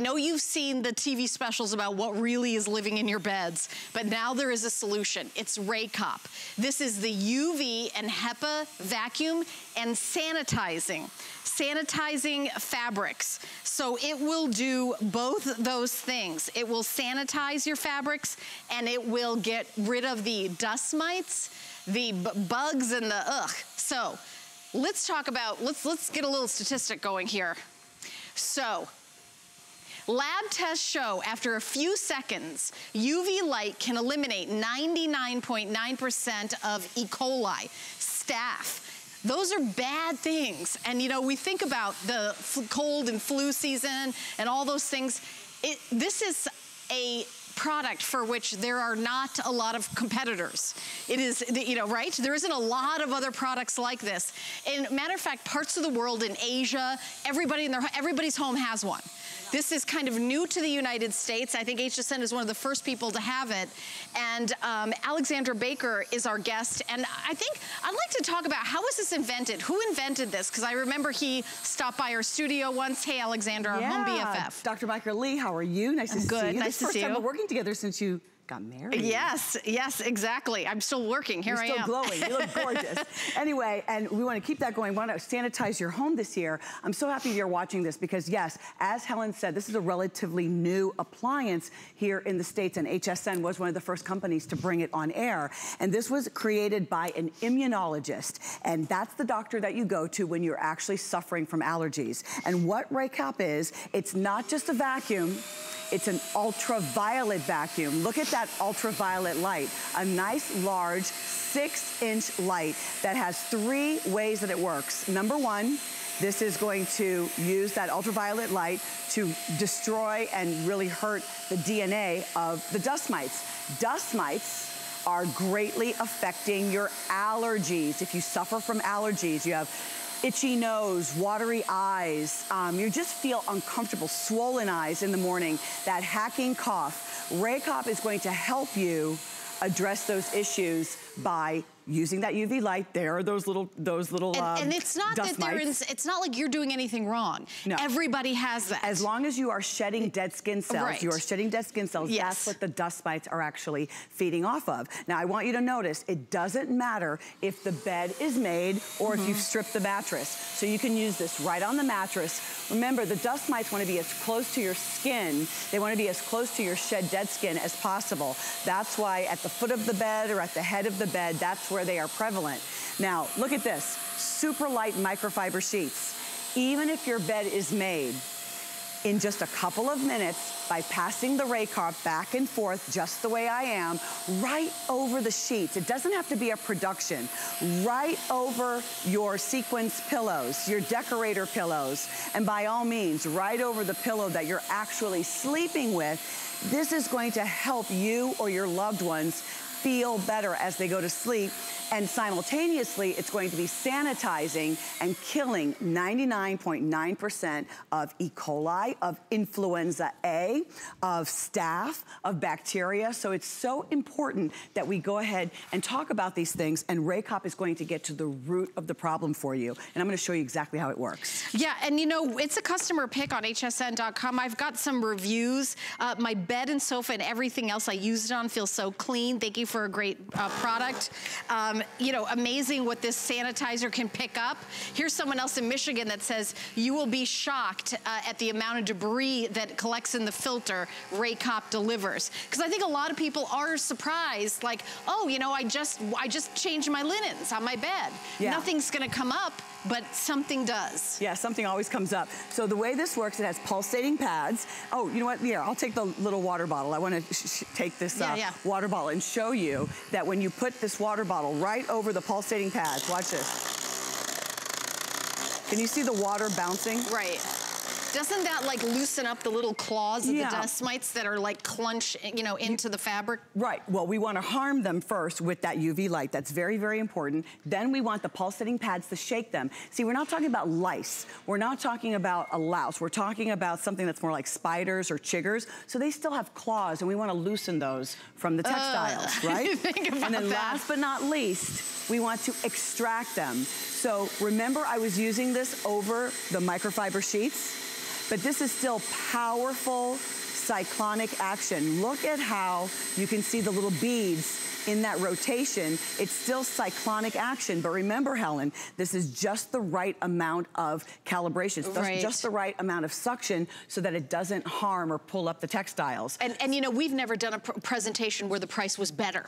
I know you've seen the TV specials about what really is living in your beds, but now there is a solution. It's Raycop. This is the UV and HEPA vacuum and sanitizing. Sanitizing fabrics. So it will do both those things. It will sanitize your fabrics and it will get rid of the dust mites, the bugs and the ugh. So let's talk about, let's, let's get a little statistic going here. So Lab tests show after a few seconds, UV light can eliminate 99.9% .9 of E. coli, staph, those are bad things. And you know, we think about the cold and flu season and all those things. It, this is a product for which there are not a lot of competitors. It is, you know, right? There isn't a lot of other products like this. And matter of fact, parts of the world in Asia, everybody in their, everybody's home has one. This is kind of new to the United States. I think HSN is one of the first people to have it. And um, Alexandra Baker is our guest. And I think I'd like to talk about how was this invented? Who invented this? Because I remember he stopped by our studio once. Hey, Alexandra, yeah. home BFF. Dr. Baker Lee, how are you? Nice I'm to good. see you. Nice to see you. We're working together since you got married. Yes, yes, exactly. I'm still working. Here You're I am. still glowing. You look gorgeous. anyway, and we want to keep that going. We want to sanitize your home this year. I'm so happy you're watching this because, yes, as Helen said, this is a relatively new appliance here in the States, and HSN was one of the first companies to bring it on air. And this was created by an immunologist, and that's the doctor that you go to when you're actually suffering from allergies. And what Raycop is, it's not just a vacuum, it's an ultraviolet vacuum. Look at that ultraviolet light. A nice, large, six inch light that has three ways that it works. Number one, this is going to use that ultraviolet light to destroy and really hurt the DNA of the dust mites. Dust mites are greatly affecting your allergies. If you suffer from allergies, you have itchy nose, watery eyes, um, you just feel uncomfortable, swollen eyes in the morning, that hacking cough, Raycop is going to help you address those issues by using that UV light, there are those little, those little and, um, and it's not that they're in, it's not like you're doing anything wrong. No. Everybody has that. As long as you are shedding dead skin cells, right. you are shedding dead skin cells, yes. that's what the dust mites are actually feeding off of. Now, I want you to notice, it doesn't matter if the bed is made or mm -hmm. if you've mm-hmm. stripped the mattress. So you can use this right on the mattress. Remember, the dust mites want to be as close to your skin, they want to be as close to your shed dead skin as possible. That's why at the foot of the bed or at the head of the bed, that's where they are prevalent. Now, look at this, super light microfiber sheets. Even if your bed is made in just a couple of minutes by passing the Raycop back and forth just the way I am, right over the sheets. It doesn't have to be a production. Right over your sequence pillows, your decorator pillows, and by all means, right over the pillow that you're actually sleeping with, this is going to help you or your loved ones feel better as they go to sleep. And simultaneously, it's going to be sanitizing and killing 99.9% of E. coli, of influenza A, of staph, of bacteria. So it's so important that we go ahead and talk about these things. And Raycop is going to get to the root of the problem for you. And I'm going to show you exactly how it works. Yeah, and you know, it's a customer pick on hsn.com. I've got some reviews. Uh, my bed and sofa and everything else I used it on feels so clean. Thank you for a great uh, product. Um, you know, amazing what this sanitizer can pick up. Here's someone else in Michigan that says, you will be shocked uh, at the amount of debris that collects in the filter Raycop delivers. Because I think a lot of people are surprised, like, oh, you know, I just, I just changed my linens on my bed. Yeah. Nothing's gonna come up but something does. Yeah, something always comes up. So the way this works, it has pulsating pads. Oh, you know what? Yeah, I'll take the little water bottle. I want to take this yeah, uh, yeah. water bottle and show you that when you put this water bottle right over the pulsating pads, watch this. Can you see the water bouncing? Right. Doesn't that like loosen up the little claws of yeah. the dust mites that are like clench, you know, into the fabric? Right. Well, we want to harm them first with that UV light. That's very, very important. Then we want the pulsating pads to shake them. See, we're not talking about lice. We're not talking about a louse. We're talking about something that's more like spiders or chiggers. So they still have claws, and we want to loosen those from the textiles, uh, right? Think about and then that. last but not least, we want to extract them. So remember I was using this over the microfiber sheets? But this is still powerful cyclonic action. Look at how you can see the little beads in that rotation, it's still cyclonic action. But remember, Helen, this is just the right amount of calibration. It's right. just the right amount of suction so that it doesn't harm or pull up the textiles. And, and you know, we've never done a pr presentation where the price was better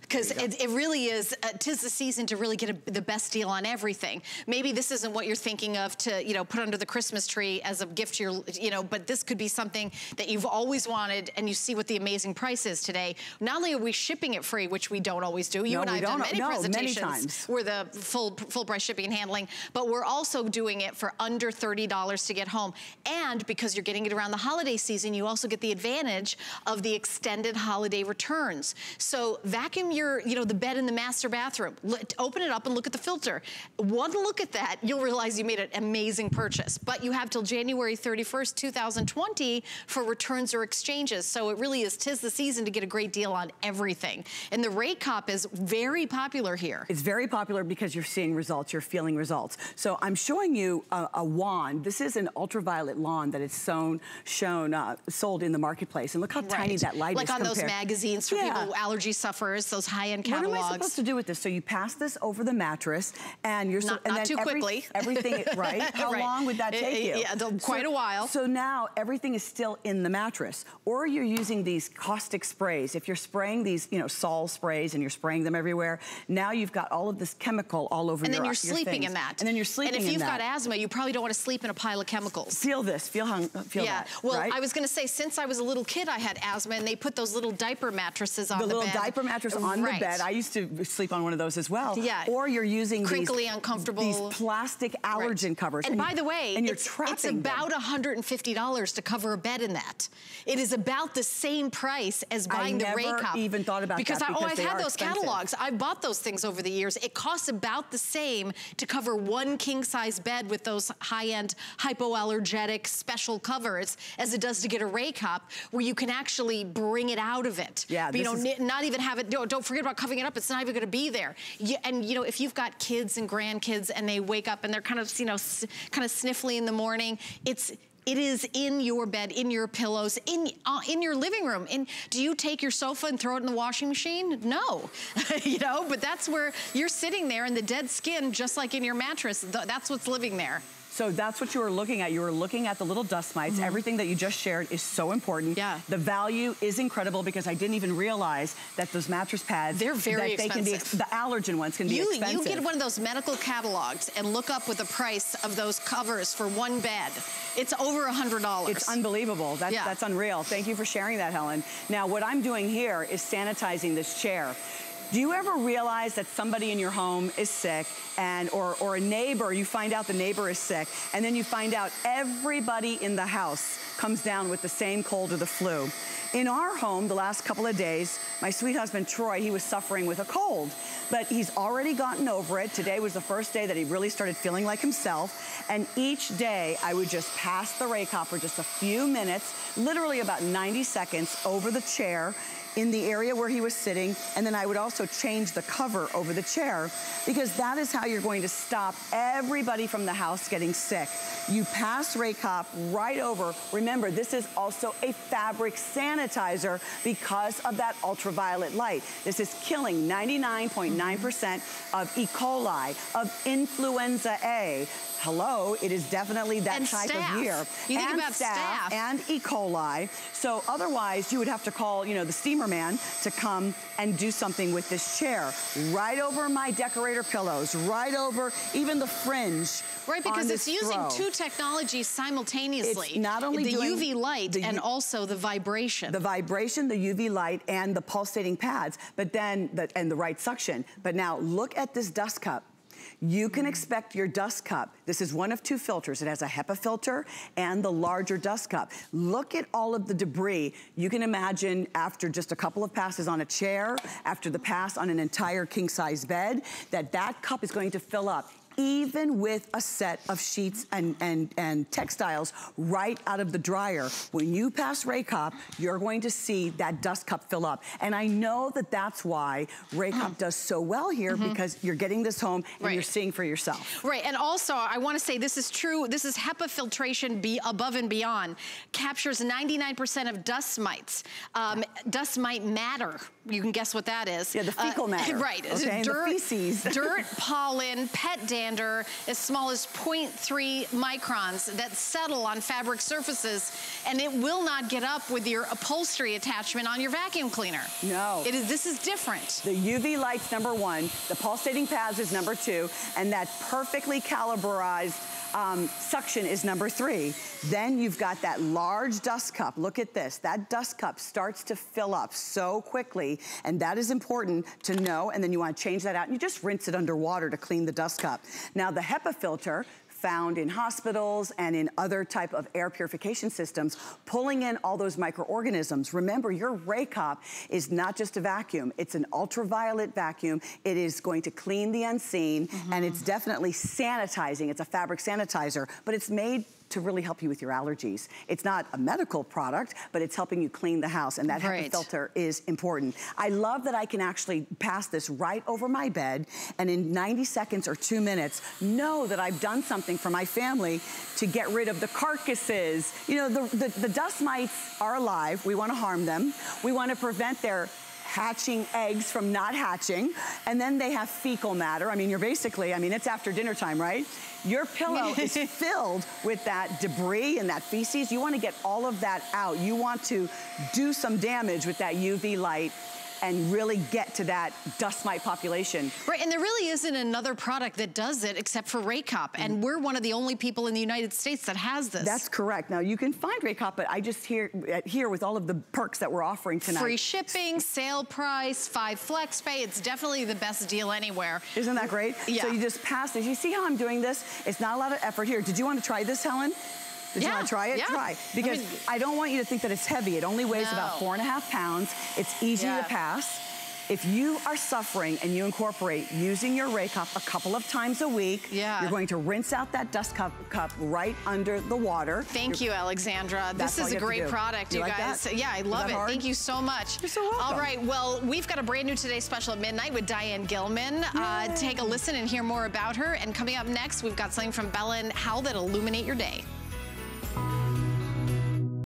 because it, it, really is, uh, tis the season to really get a, the best deal on everything. Maybe this isn't what you're thinking of to, you know, put under the Christmas tree as a gift to your, you know, but this could be something that you've always wanted and you see what the amazing price is today. Not only are we shipping it free, which we don't always do. You no, and I have done many no, presentations many where the full full price shipping and handling, but we're also doing it for under $30 to get home. And because you're getting it around the holiday season, you also get the advantage of the extended holiday returns. So vacuum your, you know, the bed in the master bathroom. Let, open it up and look at the filter. One look at that, you'll realize you made an amazing purchase. But you have till January 31st, 2020 for returns or exchanges. So it really is tis the season to get a great deal on everything. And the rate cop is very popular here. It's very popular because you're seeing results, you're feeling results. So I'm showing you a, a wand. This is an ultraviolet lawn that is sewn, shown, uh, sold in the marketplace. And look how right. tiny that light like is Like on compared. those magazines for yeah. people, allergy sufferers, those high-end catalogs. What am I supposed to do with this? So you pass this over the mattress and you're... Not, so, and not too every, quickly. Everything, right? How right. long would that take you? Yeah, quite so, a while. So now everything is still in the mattress. Or you're using these caustic sprays. If you're spraying these, you know, Sol sprays and you're spraying them everywhere. Now you've got all of this chemical all over and your And then you're sleeping in that. And then you're sleeping And if you've got asthma, you probably don't want to sleep in a pile of chemicals. Feel this, feel hung, uh, feel yeah. that, Well, right? I was going to say, since I was a little kid, I had asthma, and they put those little diaper mattresses on the, the, little bed. diaper mattress on right. the bed. I used to sleep on one of those as well. Yeah. Or you're using crinkly, these, uncomfortable, these plastic allergen right. covers. And, and by the way, and you're it's, trapping it's about $150 to cover a bed in that. It is about the same price as buying I the Ray Cup. even thought about because that I, because I've had those expensive. catalogs. I've bought those things over the years. It costs about the same to cover one king size bed with those high-end hypoallergenic special covers as it does to get a Raycop where you can actually bring it out of it. Yeah, but you know, is... not even have it, don't forget about covering it up. It's not even gonna be there. You, and you know, if you've got kids and grandkids and they wake up and they're kind of, you know, kind of sniffly in the morning, it's, it is in your bed, in your pillows, in uh, in your living room. And do you take your sofa and throw it in the washing machine? No, you know, but that's where you're sitting there in the dead skin, just like in your mattress. That's what's living there. So that's what you were looking at. You were looking at the little dust mites. Mm -hmm. Everything that you just shared is so important. Yeah. The value is incredible because I didn't even realize that those mattress pads, they're very that they expensive. Can be, the allergen ones can you, be expensive. You get one of those medical catalogs and look up with the price of those covers for one bed. It's over a $100. It's unbelievable. That's, yeah. that's unreal. Thank you for sharing that, Helen. Now, what I'm doing here is sanitizing this chair. Do you ever realize that somebody in your home is sick and or, or a neighbor, you find out the neighbor is sick, and then you find out everybody in the house comes down with the same cold or the flu. In our home, the last couple of days, my sweet husband Troy, he was suffering with a cold, but he's already gotten over it. Today was the first day that he really started feeling like himself. And each day I would just pass the Raycop for just a few minutes, literally about 90 seconds over the chair in the area where he was sitting, and then I would also change the cover over the chair because that is how you're going to stop everybody from the house getting sick. You pass Raycop right over. Remember, this is also a fabric sanitizer because of that ultraviolet light. This is killing 99.9% of E. coli, of influenza A, hello, it is definitely that and type staph. of year. You think and about staph, staph. And E. coli. So otherwise, you would have to call, you know, the steamer man to come and do something with this chair. Right over my decorator pillows, right over even the fringe. Right, because it's using two technologies simultaneously. It's not only the UV light the, and also the vibration. The vibration, the UV light, and the pulsating pads, but then, the, and the right suction. But now look at this dust cup. You can expect your dust cup. This is one of two filters. It has a HEPA filter and the larger dust cup. Look at all of the debris. You can imagine after just a couple of passes on a chair, after the pass on an entire king size bed, that that cup is going to fill up even with a set of sheets and, and, and textiles right out of the dryer, when you pass Raycop, you're going to see that dust cup fill up. And I know that that's why Raycop mm. does so well here mm -hmm. because you're getting this home and right. you're seeing for yourself. Right, and also I wanna say this is true, this is HEPA filtration be above and beyond. Captures 99% of dust mites. Um, dust mite matter, you can guess what that is. Yeah, the fecal uh, matter. Right, okay, dirt, feces. dirt, pollen, pet dander, as small as 0.3 microns that settle on fabric surfaces, and it will not get up with your upholstery attachment on your vacuum cleaner. No. It is, this is different. The UV light's number one, the pulsating pads is number two, and that perfectly calibrized um, suction is number three. Then you've got that large dust cup. Look at this. That dust cup starts to fill up so quickly, and that is important to know, and then you want to change that out, and you just rinse it under water to clean the dust cup. Now, the HEPA filter, found in hospitals and in other type of air purification systems, pulling in all those microorganisms. Remember, your Raycop is not just a vacuum. It's an ultraviolet vacuum. It is going to clean the unseen, mm -hmm. and it's definitely sanitizing. It's a fabric sanitizer, but it's made to really help you with your allergies. It's not a medical product, but it's helping you clean the house, and that right. HEPA filter is important. I love that I can actually pass this right over my bed, and in 90 seconds or two minutes, know that I've done something for my family to get rid of the carcasses. You know, the, the, the dust mites are alive. We wanna harm them. We wanna prevent their hatching eggs from not hatching. And then they have fecal matter. I mean, you're basically, I mean, it's after dinner time, right? Your pillow is filled with that debris and that feces. You wanna get all of that out. You want to do some damage with that UV light and really get to that dust mite population. Right, and there really isn't another product that does it except for Raycop, and mm. we're one of the only people in the United States that has this. That's correct. Now, you can find Raycop, but I just hear here with all of the perks that we're offering tonight. Free shipping, sale price, five flex pay. It's definitely the best deal anywhere. Isn't that great? Yeah. So you just pass this. You see how I'm doing this? It's not a lot of effort here. Did you want to try this, Helen? Did yeah, you want to try it? Yeah. Try. Because I, mean, I, don't want you to think that it's heavy. It only weighs no. about four and a half pounds. It's easy yeah. to pass. If you are suffering and you incorporate using your Raycop a couple of times a week, yeah. you're going to rinse out that dust cup, cup right under the water. Thank you're, you, Alexandra. This is a great product, you, you guys. Like yeah, I love it. Hard? Thank you so much. You're so welcome. All right, well, we've got a brand new Today Special at midnight with Diane Gilman. Uh, take a listen and hear more about her. And coming up next, we've got something from Bell and Howell that'll illuminate your day.